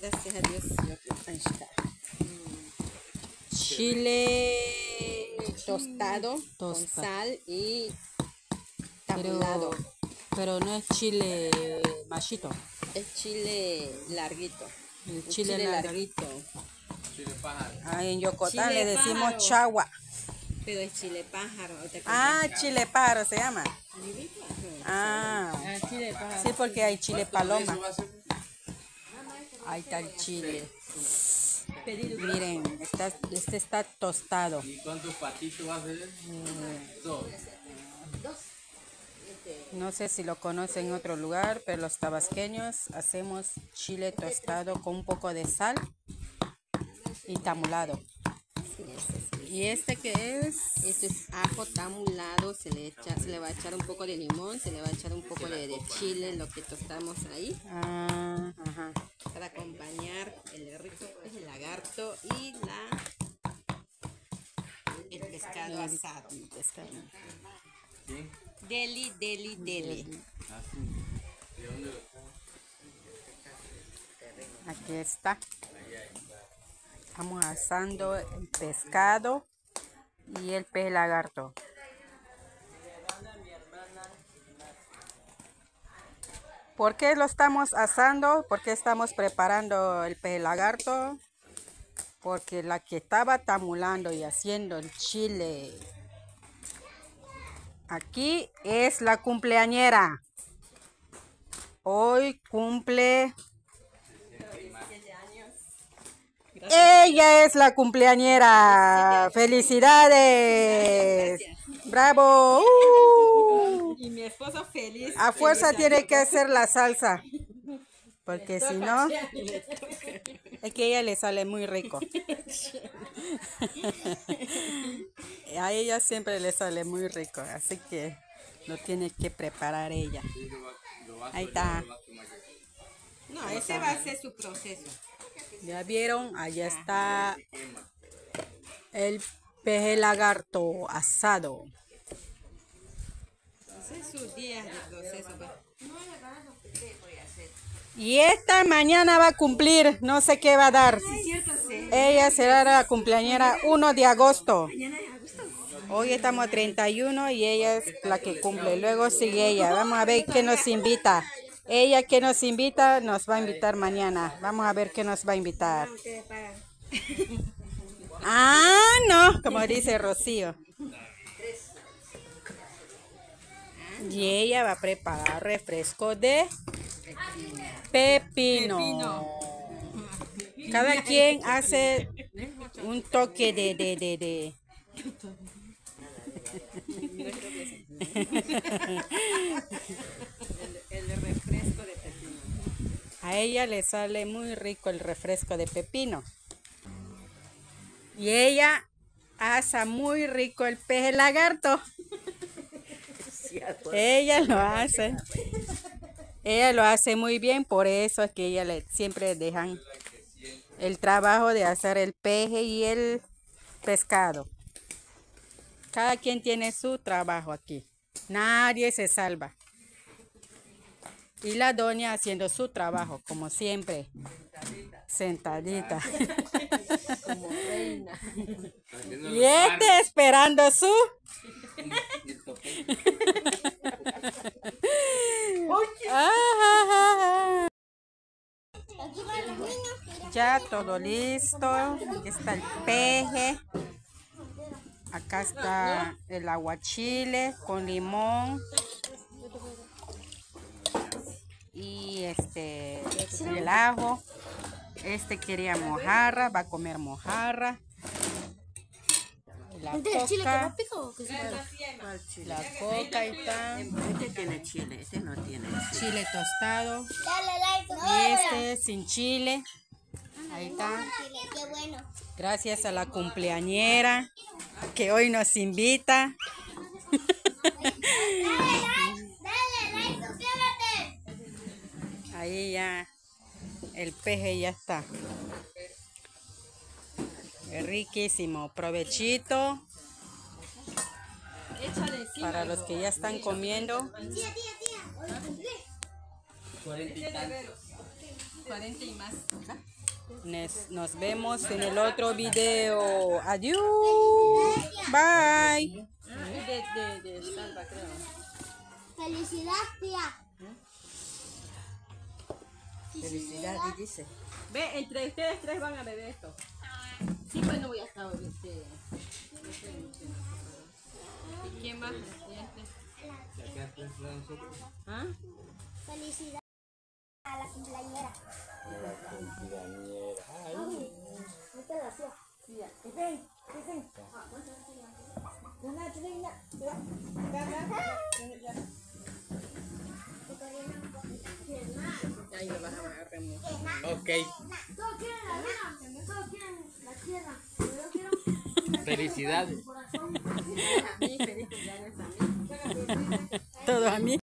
Gracias a Dios. Ahí está. Chile Tostado, con Tosta. sal y pero, tabulado. pero no es chile machito. Es chile larguito. El chile larguito. Ahí en Yocotán Chile le decimos pájaro. chagua. Pero es chile pájaro. ¿te Ah, acuerdas? chile pájaro se llama. Ujú. Ah, chile pájaro. sí, porque hay chile paloma. Ahí está el chile. Miren, está- este está tostado. ¿Y cuántos patitos va a ser? Dos. No sé si lo conocen en otro lugar, pero los tabasqueños hacemos chile tostado con un poco de sal y tamulado. ¿Y este qué es? Este es ajo tamulado, se le echa, se le va a echar un poco de limón, se le va a echar un poco de, de chile, lo que tostamos ahí, Ah, ajá. El rico pues, el lagarto y la el pescado asado. Pescado. ¿Sí? Deli, deli, deli. Así. ¿De dónde lo Aquí está. Estamos asando el pescado y el pez lagarto. ¿Por qué lo estamos asando? ¿Por qué estamos preparando el pez lagarto? Porque la que estaba tamulando y haciendo el chile aquí es la cumpleañera. Hoy cumple Ella es la cumpleañera. Felicidades. Bravo. Uh. Y mi esposo feliz. A fuerza tiene que hacer la salsa. Porque si no, es que a ella le sale muy rico. A ella siempre le sale muy rico, así que lo tiene que preparar ella. Ahí está. No, ese va a ser su proceso. Ya vieron, allá está el peje lagarto asado. Y esta mañana va a cumplir, no sé qué va a dar. Ella será la cumpleañera 1 de agosto. Hoy estamos a 31 y ella es la que cumple. Luego sigue ella. Vamos a ver qué nos invita. Ella que nos invita nos va a invitar mañana. Vamos a ver qué nos va a invitar. Ah, no, como dice Rocío. Y ella va a preparar refresco de pepino. Cada quien hace un toque de, de, de, de. El refresco de pepino. A ella le sale muy rico el refresco de pepino. Y ella asa muy rico el pez lagarto. Ella lo hace. Ella lo hace muy bien, por eso es que ella le siempre dejan el trabajo de hacer el peje y el pescado. Cada quien tiene su trabajo aquí. Nadie se salva. Y la doña haciendo su trabajo, como siempre. Sentadita. Como reina. Y este esperando su. Ya todo listo. Aquí está el peje. Acá está el aguachile con limón. Y este el ajo. Este quería mojarra, va a comer mojarra. La chile que no coca, pica o que sí? la coca ahí está. Este tiene chile, este no tiene. Chile tostado. Dale like. Y este sin chile. Ahí está. Chile, qué bueno. Gracias a la cumpleañera que hoy nos invita. Dale like, suscríbete. Ahí ya el peje ya está. Riquísimo. Provechito para los que ya están comiendo. Tía, tía, tía. Hoy cumplí. Cuarenta y tantos. 40 y más. Nos, nos vemos en el otro video. Adiós. Bye. De, de, de salva, creo. Felicidad, tía. Felicidades, dice. Ve, entre ustedes tres van a beber esto. Sí, pues no voy a estar este. ¿Y quién va? El siguiente. Ya queda tres para nosotros. ¿Ah? Felicidad a Ok. Todos quieren la luna, todos quieren la tierra. Pero yo quiero Felicidades. A mí.